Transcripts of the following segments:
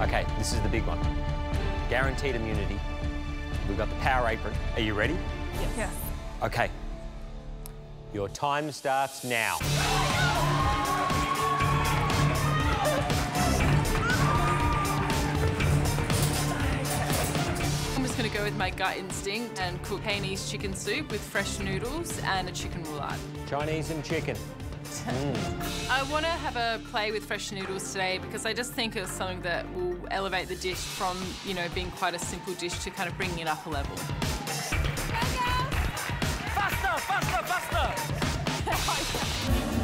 Okay, this is the big one. Guaranteed immunity. We've got the power apron. Are you ready? Yes. Okay. Your time starts now. I'm just going to go with my gut instinct and cook Hainanese chicken soup with fresh noodles and a chicken roulade. Chinese and chicken. I want to have a play with fresh noodles today because I just think it's something that will elevate the dish from, you know, being quite a simple dish to kind of bringing it up a level. Faster, faster, faster!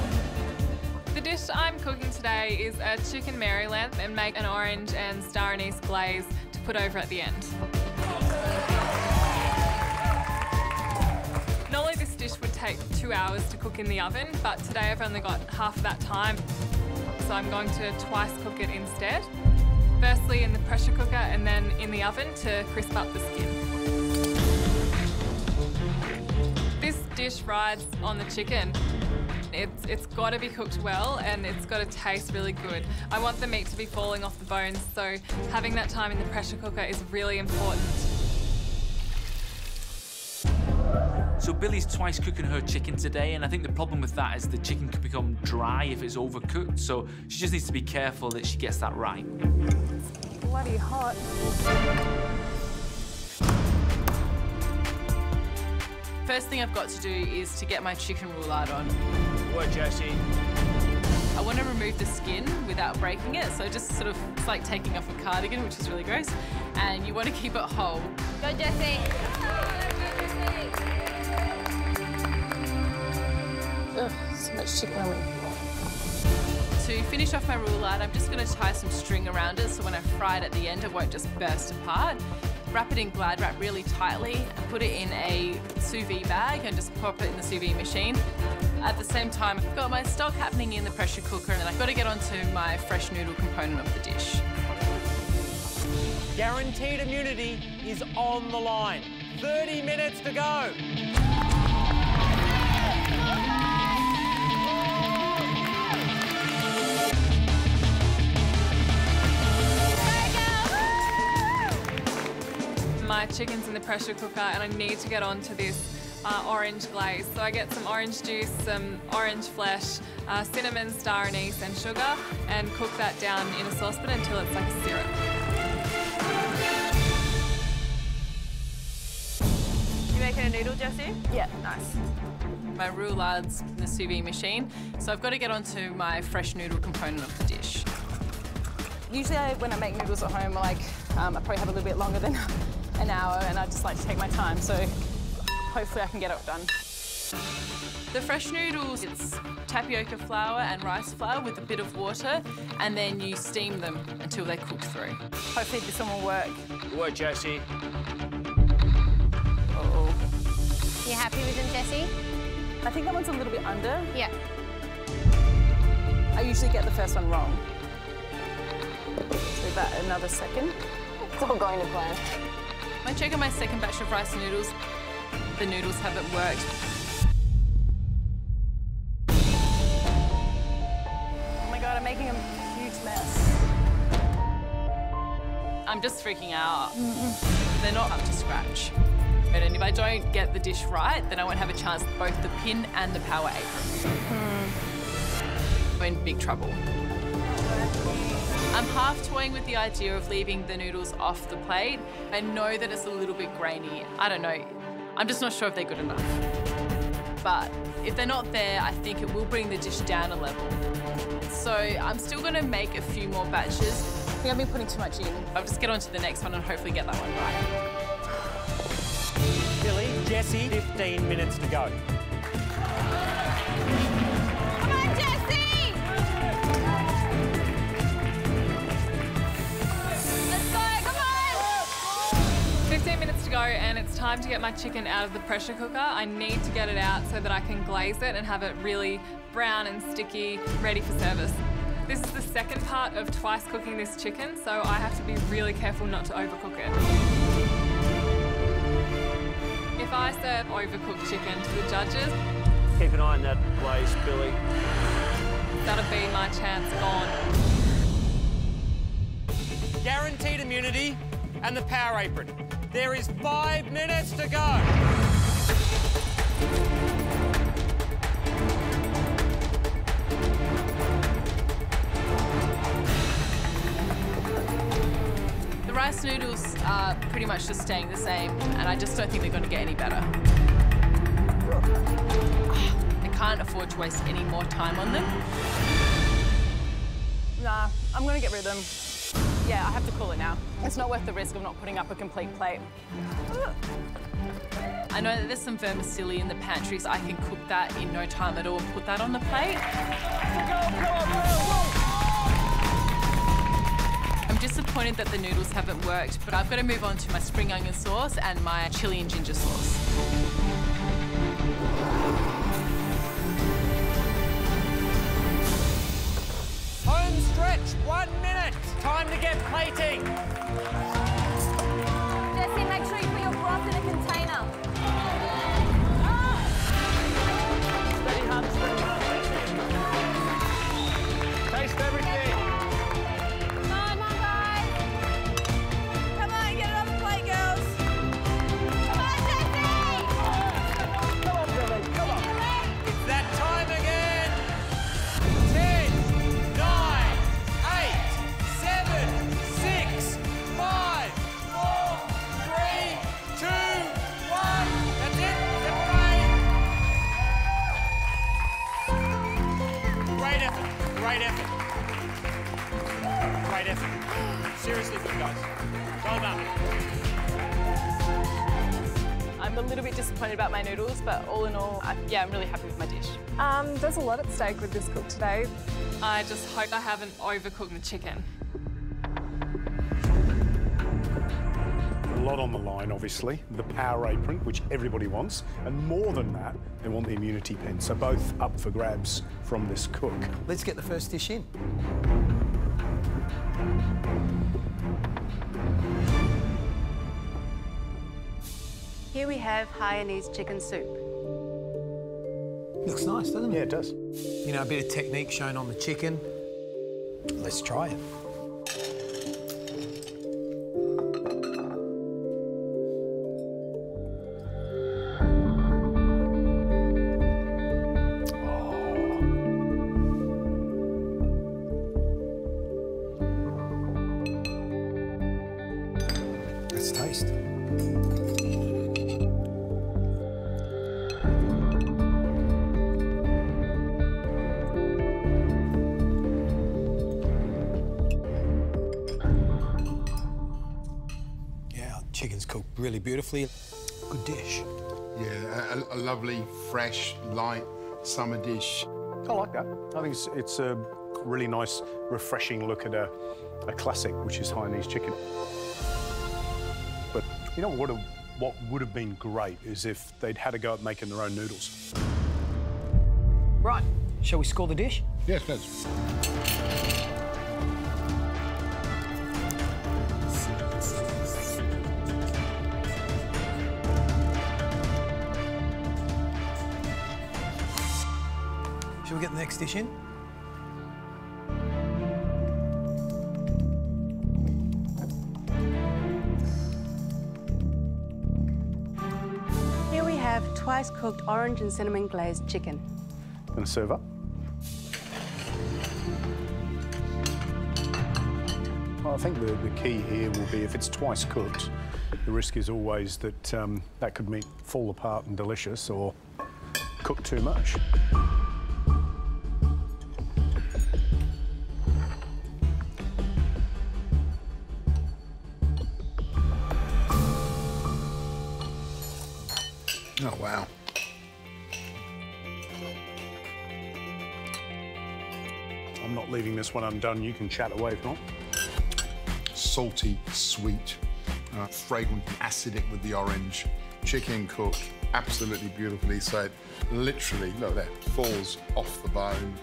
The dish I'm cooking today is a chicken Maryland and make an orange and star anise glaze to put over at the end. Take two hours to cook in the oven, but today I've only got half of that time. So I'm going to twice cook it instead. Firstly in the pressure cooker and then in the oven to crisp up the skin. This dish rides on the chicken. It's, it's got to be cooked well and it's got to taste really good. I want the meat to be falling off the bones, so having that time in the pressure cooker is really important. So Billy's twice cooking her chicken today, and I think the problem with that is the chicken could become dry if it's overcooked. So she just needs to be careful that she gets that right. Bloody hot. First thing I've got to do is to get my chicken roulade on. What, Jesse? I want to remove the skin without breaking it, so just sort of, it's like taking off a cardigan, which is really gross. And you want to keep it whole. Go, Jesse. Ugh, so much chicken on. To finish off my roulade, I'm just going to tie some string around it so when I fry it at the end, it won't just burst apart. Wrap it in Glad Wrap really tightly and put it in a sous vide bag and just pop it in the sous vide machine. At the same time, I've got my stock happening in the pressure cooker and then I've got to get onto my fresh noodle component of the dish. Guaranteed immunity is on the line. 30 minutes to go. My chicken's in the pressure cooker and I need to get onto this uh, orange glaze. So I get some orange juice, some orange flesh, uh, cinnamon, star anise and sugar and cook that down in a saucepan until it's like a syrup. You making a noodle, Jesse? Yeah, nice. My roulade's in the sous vide machine, so I've got to get onto my fresh noodle component of the dish. Usually I, when I make noodles at home, like, um, I probably have a little bit longer than an hour and I just like to take my time. So hopefully I can get it done. The fresh noodles, it's tapioca flour and rice flour with a bit of water, and then you steam them until they cook through. Hopefully this one will work. What, Jesse? Uh-oh. You happy with them, Jesse? I think that one's a little bit under. Yeah. I usually get the first one wrong. So that another second. It's all going to plan. I check on my second batch of rice noodles. The noodles haven't worked. Oh my god, I'm making a huge mess. I'm just freaking out. They're not up to scratch. And if I don't get the dish right, then I won't have a chance both the pin and the power apron. Hmm. I'm in big trouble. I'm half toying with the idea of leaving the noodles off the plate. I know that it's a little bit grainy. I don't know. I'm just not sure if they're good enough. But if they're not there, I think it will bring the dish down a level. So I'm still gonna make a few more batches. I think I've been putting too much in. I'll just get on to the next one and hopefully get that one right. Billy, Jesse, 15 minutes to go. Time to get my chicken out of the pressure cooker. I need to get it out so that I can glaze it and have it really brown and sticky, ready for service. This is the second part of twice cooking this chicken, so I have to be really careful not to overcook it. If I serve overcooked chicken to the judges, Keep an eye on that glaze, Billy. that'll be my chance gone. guaranteed immunity, and the power apron. There is five minutes to go. The rice noodles are pretty much just staying the same, and I just don't think they're going to get any better. I can't afford to waste any more time on them. Nah, I'm gonna get rid of them. Yeah, I have to call it now. It's not worth the risk of not putting up a complete plate. I know that there's some vermicelli in the pantry, so I can cook that in no time at all and put that on the plate. I'm disappointed that the noodles haven't worked, but I've got to move on to my spring onion sauce and my chili and ginger sauce. Home stretch, one minute. Time to get plating. Jesse, make sure Seriously good, guys. Well done. I'm a little bit disappointed about my noodles, but all in all, I, yeah, I'm really happy with my dish. Um, there's a lot at stake with this cook today. I just hope I haven't overcooked the chicken. A lot on the line, obviously. The power apron, which everybody wants, and more than that, they want the immunity pin. So both up for grabs from this cook. Let's get the first dish in. Here we have Hainanese chicken soup. Looks nice, doesn't it? Yeah, it does. You know, a bit of technique shown on the chicken. Let's try it. Chicken's cooked really beautifully. Good dish. Yeah, a, a lovely, fresh, light summer dish. I like that. I think it's, it's a really nice, refreshing look at a, a classic, which is Hainanese chicken. But you know what? Would have, what would have been great is if they'd had a go at making their own noodles. Right, shall we score the dish? Yes, let's. Get the next dish in? Here we have twice cooked orange and cinnamon glazed chicken. Gonna serve up. Well, I think the, the key here will be if it's twice cooked, the risk is always that um, that could mean fall apart and delicious or cook too much. Oh, wow. I'm not leaving this one undone. You can chat away if not. Salty, sweet, uh, fragrant, acidic with the orange. Chicken cooked absolutely beautifully. So it literally, look there, falls off the bone.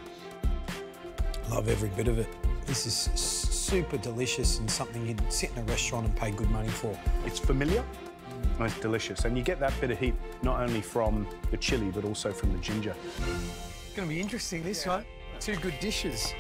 Love every bit of it. This is super delicious and something you'd sit in a restaurant and pay good money for. It's familiar and it's delicious. And you get that bit of heat not only from the chili, but also from the ginger. It's going to be interesting, this one. Two good dishes.